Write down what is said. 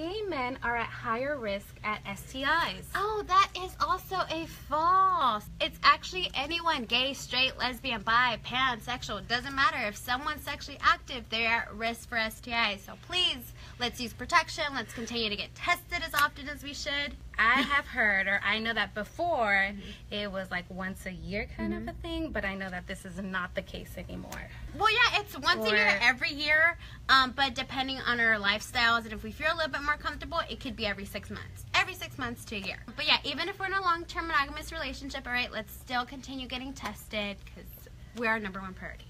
gay men are at higher risk at STIs. Oh, that is also a false. It's actually anyone, gay, straight, lesbian, bi, pansexual. It doesn't matter. If someone's sexually active, they're at risk for STIs. So please, let's use protection. Let's continue to get tested as often as we should. I have heard, or I know that before mm-hmm. it was like once a year kind of mm-hmm. a thing, but I know that this is not the case anymore. Well, yeah, it's once a year, every year. Um, but depending on our lifestyles and if we feel a little bit more comfortable, it could be every six months. Every six months to a year. But yeah, even if we're in a long term monogamous relationship, all right, let's still continue getting tested because we're our number one priority.